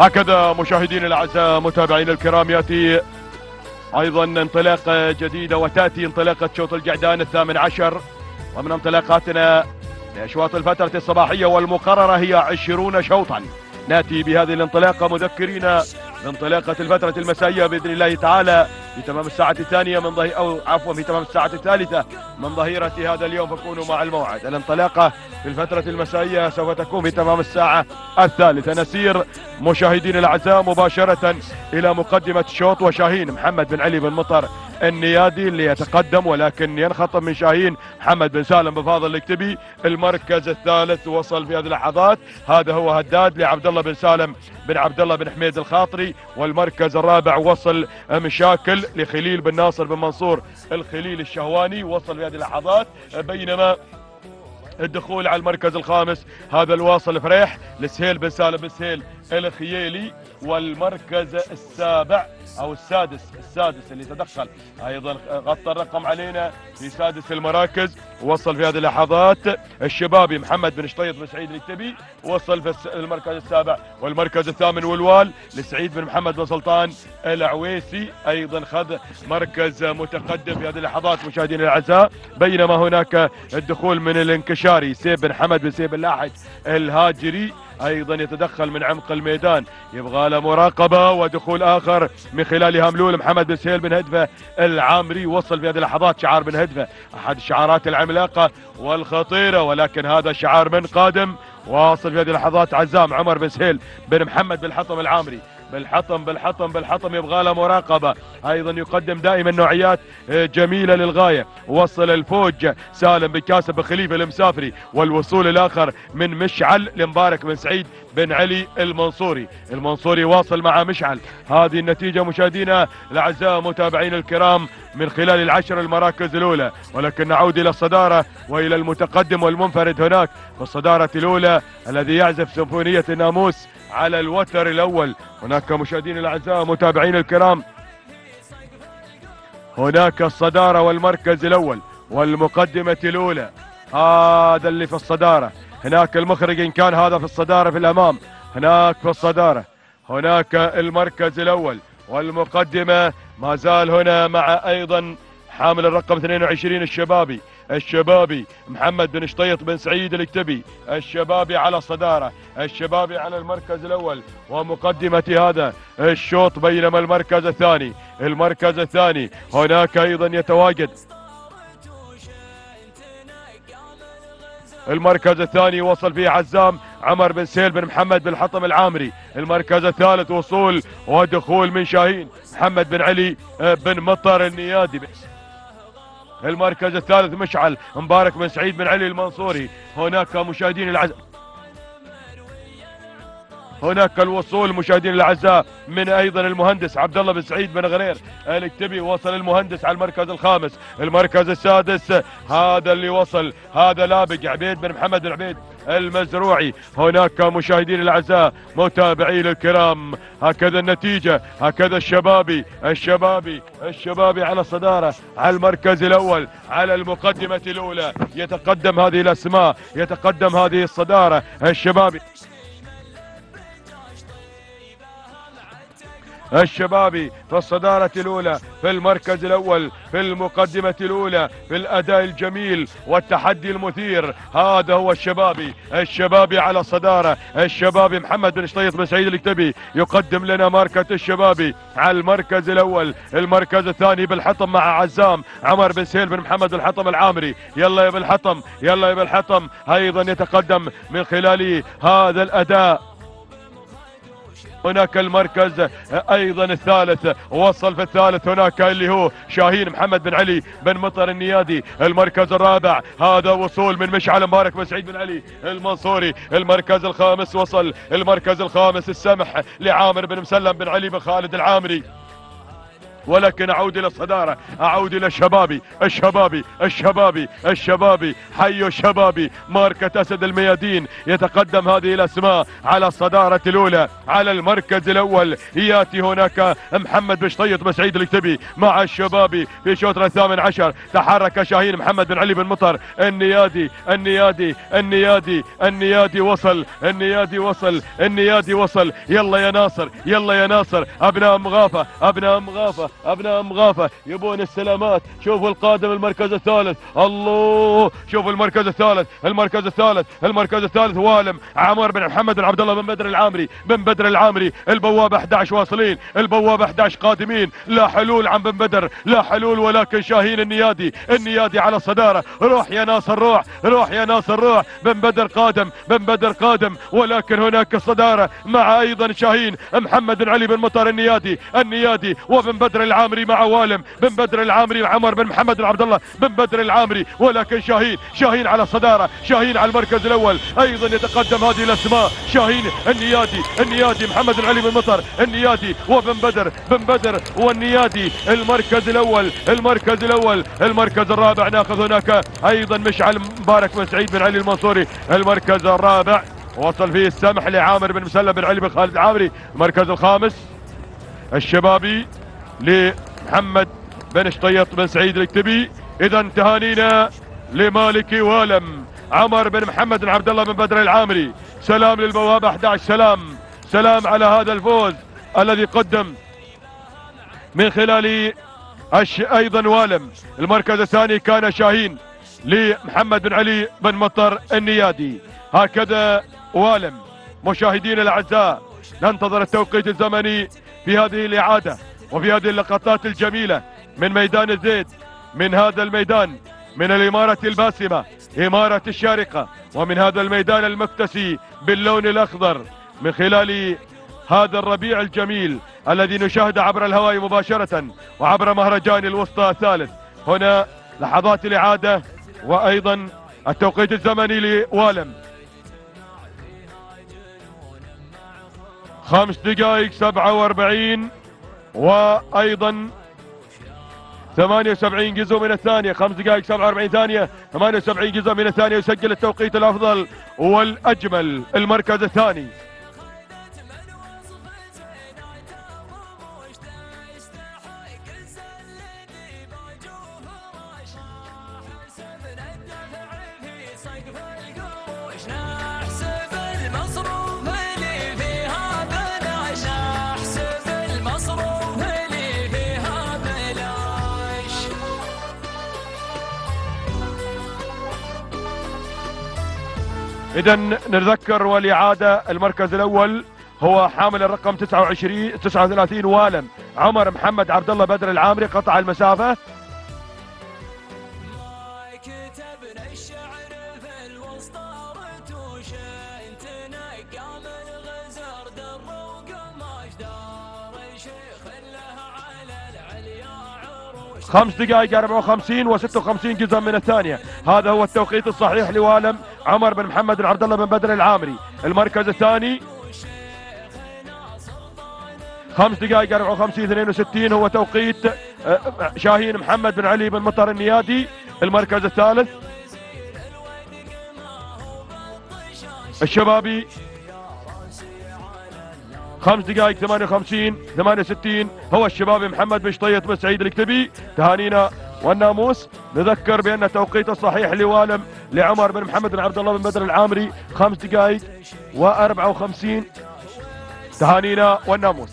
هكذا مشاهدينا الأعزاء متابعينا الكرام يأتي أيضا انطلاقه جديده وتأتي انطلاقة شوط الجعدان الثامن عشر. ومن انطلاقاتنا لأشواط الفترة الصباحية والمقررة هي عشرون شوطا. نأتي بهذه الانطلاقة مذكرين بانطلاقه الفترة المسائية بإذن الله تعالى. في تمام الساعة الثانية من ظهير أو عفوا في تمام الساعة الثالثة من ظهيرة هذا اليوم فكونوا مع الموعد. الانطلاقة في الفترة المسائية سوف تكون في تمام الساعة الثالثة. نسير مشاهدين الأعزاء مباشرة إلى مقدمة الشوط وشاهين محمد بن علي بن مطر النيادي اللي يتقدم ولكن ينخطب من شاهين محمد بن سالم بفاضل الكتبي المركز الثالث. وصل في هذه اللحظات. هذا هو هداد لعبد الله بن سالم بن عبد الله بن حميد الخاطري والمركز الرابع وصل مشاكل لخليل بن ناصر بن منصور الخليل الشهواني وصل في هذه اللحظات. بينما الدخول على المركز الخامس هذا الواصل فريح لسهيل بن سالم بن سهيل الخييلي والمركز السابع أو السادس السادس اللي تدخل. أيضا غطى الرقم علينا في سادس المراكز. وصل في هذه اللحظات الشبابي محمد بن شطيط بن سعيد الكتبي وصل في المركز السابع. والمركز الثامن والوال لسعيد بن محمد بن سلطان العويسي. أيضا خذ مركز متقدم في هذه اللحظات مشاهدينا الأعزاء. بينما هناك الدخول من الانكشاري سيب بن حمد بن سيب اللاحج الهاجري. أيضا يتدخل من عمق الميدان. يبغى له مراقبة ودخول آخر من خلال هملول محمد بن سهيل بن هدفة. العامري وصل في هذه اللحظات شعار بن هدفة. أحد الشعارات العملاقة والخطيرة ولكن هذا شعار من قادم. واصل في هذه اللحظات عزام عمر بن سهيل بن محمد بن حطم العامري. بالحطم بالحطم بالحطم يبغى له مراقبة. أيضا يقدم دائما نوعيات آه، جميلة للغاية. وصل الفوج سالم بن كاسب خليفة المسافري. والوصول الآخر من مشعل لمبارك بن سعيد بن علي المنصوري. المنصوري واصل مع مشعل. هذه النتيجة مشاهدينا الأعزاء متابعين الكرام من خلال العشر المراكز الأولى. ولكن نعود إلى الصدارة وإلى المتقدم والمنفرد هناك. في الصدارة الأولى الذي يعزف سيمفونية الناموس على الوتر الأول. هناك مشاهدين الأعزاء متابعين الكرام. هناك الصدارة والمركز الأول والمقدمة الأولى. هذا اللي في الصدارة. هناك المخرج إن كان هذا في الصدارة في الأمام. هناك في الصدارة. هناك المركز الأول والمقدمة. ما زال هنا مع أيضا حامل الرقم 22 الشبابي. الشبابي محمد بن شطيط بن سعيد الكتبي الشبابي على الصدارة الشبابي على المركز الأول ومقدمة هذا الشوط بينما المركز الثاني المركز الثاني هناك أيضا يتواجد. المركز الثاني وصل فيه عزام عمر بن سيل بن محمد بن حطم العامري. المركز الثالث وصول ودخول من شاهين محمد بن علي بن مطر النيادي. المركز الثالث مشعل مبارك بن سعيد بن علي المنصوري. هناك مشاهدين العزاء هناك الوصول مشاهدين الأعزاء من أيضا المهندس عبد الله بن سعيد بن غرير. الكتبي وصل المهندس على المركز الخامس. المركز السادس هذا اللي وصل. هذا لابق عبيد بن محمد بن عبيد المزروعي. هناك مشاهدين الأعزاء متابعين الكرام. هكذا النتيجة هكذا الشبابي الشبابي الشبابي على الصدارة على المركز الأول على المقدمة الأولى. يتقدم هذه الأسماء يتقدم هذه الصدارة. الشبابي الشبابي في الصدارة الأولى في المركز الأول في المقدمة الأولى في الأداء الجميل والتحدي المثير. هذا هو الشبابي الشبابي على الصدارة. الشبابي محمد بن شطيط بن سعيد الكتبي يقدم لنا ماركة الشبابي على المركز الأول المركز الثاني بالحطم مع عزام عمر بن سهيل بن محمد الحطم العامري. يلا يا بالحطم يلا يا بالحطم. أيضا يتقدم من خلال هذا الأداء. هناك المركز أيضا الثالث وصل في الثالث هناك اللي هو شاهين محمد بن علي بن مطر النيادي المركز الرابع. هذا وصول من مشعل مبارك بن سعيد بن علي المنصوري. المركز الخامس وصل المركز الخامس السمح لعامر بن مسلم بن علي بن خالد العامري. ولكن أعود إلى الصدارة. أعود إلى شبابي الشبابي. الشبابي. الشبابي. حي الشبابي. ماركة أسد الميادين. يتقدم هذه الأسماء على الصدارة الأولى. على المركز الأول. ياتي هناك محمد بشطيط بن سعيد الكتبي مع الشبابي في شوط الثامن عشر. تحرك شاهين محمد بن علي بن مطر. النيادي. النيادي. النيادي. النيادي وصل. النيادي وصل. النيادي وصل. يلا يا ناصر. يلا يا ناصر. أبناء مغافة. أبناء مغافة. أبناء مغافة يبون السلامات. شوفوا القادم المركز الثالث. الله شوفوا المركز الثالث. المركز الثالث المركز الثالث والم. عمر بن محمد بن عبد الله بن بدر العامري. بن بدر العامري. البوابة 11 واصلين. البوابة 11 قادمين. لا حلول عن بن بدر. لا حلول ولكن شاهين النيادي. النيادي على الصدارة. روح يا ناصر روح. روح يا ناصر روح. بن بدر قادم بن بدر قادم. ولكن هناك الصدارة مع أيضا شاهين محمد بن علي بن مطر النيادي. النيادي وبن بدر العامري مع والم بن بدر العامري عمر بن محمد بن عبد الله بن بدر العامري ولكن شاهين شاهين على الصدارة شاهين على المركز الأول. أيضا يتقدم هذه الأسماء شاهين النيادي النيادي محمد بن علي بن مطر النيادي وبن بدر بن بدر والنيادي المركز الأول المركز الأول المركز الرابع. ناخذ هناك أيضا مشعل مبارك بن سعيد بن علي المنصوري المركز الرابع. وصل فيه السمح لعامر بن مسلم بن علي بن خالد العامري المركز الخامس. الشبابي. لمحمد بن شطيط بن سعيد الكتبي إذا تهانينا لمالكي والم عمر بن محمد بن عبد الله بن بدر العامري. سلام للبوابة 11 سلام. سلام على هذا الفوز الذي قدم من خلال أش... أيضا والم. المركز الثاني كان شاهين لمحمد بن علي بن مطر النيادي. هكذا والم. مشاهدينا الأعزاء ننتظر التوقيت الزمني في هذه الإعادة. وفي هذه اللقطات الجميلة من ميدان الزيت من هذا الميدان من الإمارة الباسمة إمارة الشارقة ومن هذا الميدان المكتسي باللون الأخضر من خلال هذا الربيع الجميل الذي نشاهده عبر الهواء مباشرة وعبر مهرجان الوسطى الثالث. هنا لحظات الإعادة وأيضا التوقيت الزمني لوالم. خمس دقائق سبعة وأربعين. وأيضا 78 جزء من الثانية خمس دقائق 47 ثانية 78 جزء من الثانية يسجل التوقيت الأفضل والأجمل المركز الثاني. اذا نتذكر والاعاده المركز الأول هو حامل الرقم 29 39 والم عمر محمد عبد الله بدر العامري قطع المسافة. خمس دقائق 54 و56 جزء من الثانية. هذا هو التوقيت الصحيح لوالم عمر بن محمد بن عبد الله بن بدر العامري. المركز الثاني. خمس دقائق 54 62 هو توقيت آه، شاهين محمد بن علي بن مطر النيادي. المركز الثالث. الشبابي خمس دقائق 58 68 هو الشبابي محمد بن شطيط بن سعيد الكتبي. تهانينا والناموس. نذكر بأن التوقيت الصحيح لوالم لعمر بن محمد بن عبد الله بن بدر العامري. خمس دقائق و54 تهانينا والناموس.